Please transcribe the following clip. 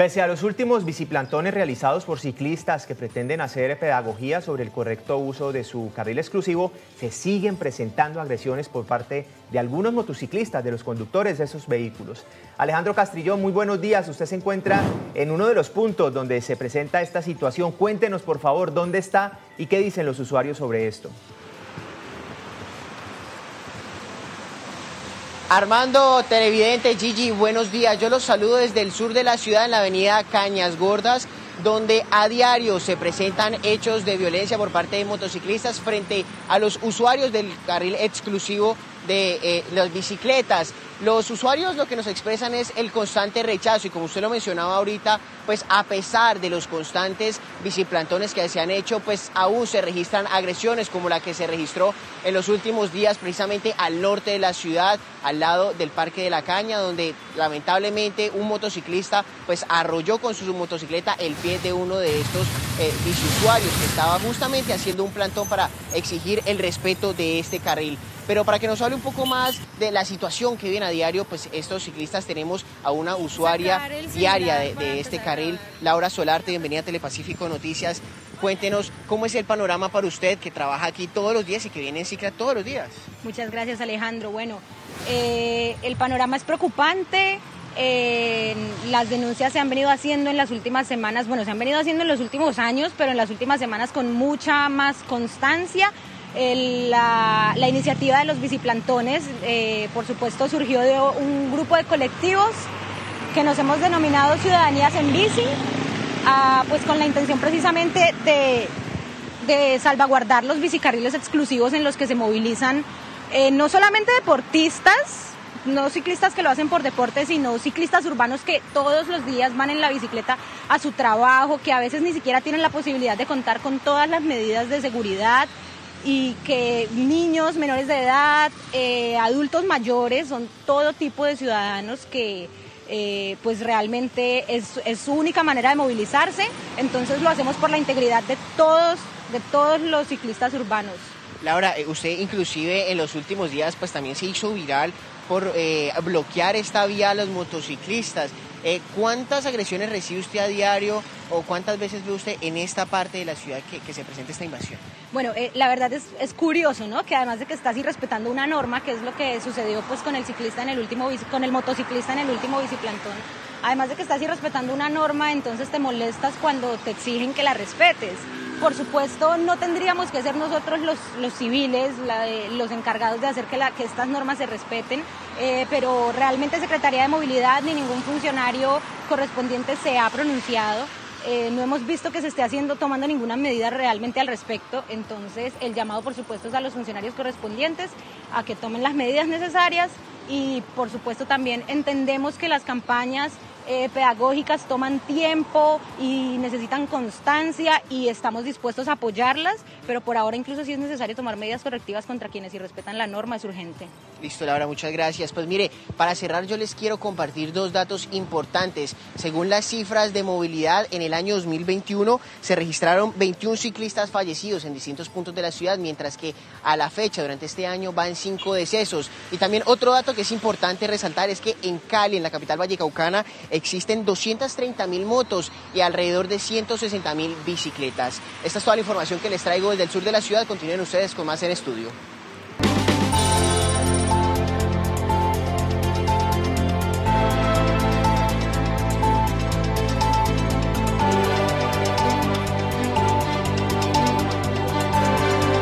Pese a los últimos biciplantones realizados por ciclistas que pretenden hacer pedagogía sobre el correcto uso de su carril exclusivo, se siguen presentando agresiones por parte de algunos motociclistas, de los conductores de esos vehículos. Alejandro Castrillón, muy buenos días. Usted se encuentra en uno de los puntos donde se presenta esta situación. Cuéntenos, por favor, dónde está y qué dicen los usuarios sobre esto. Armando, televidente, Gigi, buenos días. Yo los saludo desde el sur de la ciudad, en la avenida Cañas Gordas, donde a diario se presentan hechos de violencia por parte de motociclistas frente a los usuarios del carril exclusivo de eh, las bicicletas. Los usuarios lo que nos expresan es el constante rechazo y como usted lo mencionaba ahorita, pues a pesar de los constantes biciplantones que se han hecho, pues aún se registran agresiones como la que se registró en los últimos días precisamente al norte de la ciudad, al lado del Parque de la Caña, donde lamentablemente un motociclista pues arrolló con su motocicleta el pie de uno de estos eh, biciusuarios que estaba justamente haciendo un plantón para exigir el respeto de este carril. Pero para que nos hable un poco más de la situación que viene a diario, pues estos ciclistas tenemos a una usuaria diaria de, este carril, Laura Solarte, bienvenida a Telepacífico Noticias. Cuéntenos cómo es el panorama para usted que trabaja aquí todos los días y que viene en cicla todos los días. Muchas gracias Alejandro. Bueno, eh, el panorama es preocupante. Eh, las denuncias se han venido haciendo en las últimas semanas, bueno, se han venido haciendo en los últimos años, pero en las últimas semanas con mucha más constancia la, iniciativa de los biciplantones, eh, por supuesto, surgió de un grupo de colectivos que nos hemos denominado Ciudadanías en Bici, ah, pues con la intención precisamente de, salvaguardar los bicicarriles exclusivos en los que se movilizan eh, no solamente deportistas, no ciclistas que lo hacen por deporte, sino ciclistas urbanos que todos los días van en la bicicleta a su trabajo, que a veces ni siquiera tienen la posibilidad de contar con todas las medidas de seguridad y que niños menores de edad, eh, adultos mayores, son todo tipo de ciudadanos que eh, pues realmente es, es, su única manera de movilizarse, entonces lo hacemos por la integridad de todos, de todos los ciclistas urbanos. Laura, eh, usted inclusive en los últimos días pues también se hizo viral por bloquear esta vía a los motociclistas. Eh, ¿Cuántas agresiones recibe usted a diario o cuántas veces ve usted en esta parte de la ciudad que, se presenta esta invasión? Bueno, eh, la verdad es, es, curioso, ¿no? Que además de que estás irrespetando una norma, que es lo que sucedió pues con el ciclista en el último con el motociclista en el último biciplantón, además de que estás irrespetando una norma, entonces te molestas cuando te exigen que la respetes. Por supuesto, no tendríamos que ser nosotros los, civiles, los encargados de hacer que estas normas se respeten, eh, pero realmente Secretaría de Movilidad ni ningún funcionario correspondiente se ha pronunciado. Eh, no hemos visto que se esté haciendo, tomando ninguna medida realmente al respecto. Entonces, el llamado, por supuesto, es a los funcionarios correspondientes a que tomen las medidas necesarias y, por supuesto, también entendemos que las campañas eh, pedagógicas toman tiempo y necesitan constancia y estamos dispuestos a apoyarlas, pero por ahora incluso si es necesario tomar medidas correctivas contra quienes irrespetan la norma es urgente. Listo, Laura, muchas gracias. Pues mire, para cerrar yo les quiero compartir dos datos importantes. Según las cifras de movilidad, en el año 2021 se registraron 21 ciclistas fallecidos en distintos puntos de la ciudad, mientras que a la fecha, durante este año, van cinco decesos. Y también otro dato que es importante resaltar es que en Cali, en la capital vallecaucana, existen 230 mil motos y alrededor de 160 mil bicicletas. Esta es toda la información que les traigo desde el sur de la ciudad. Continúen ustedes con más en estudio.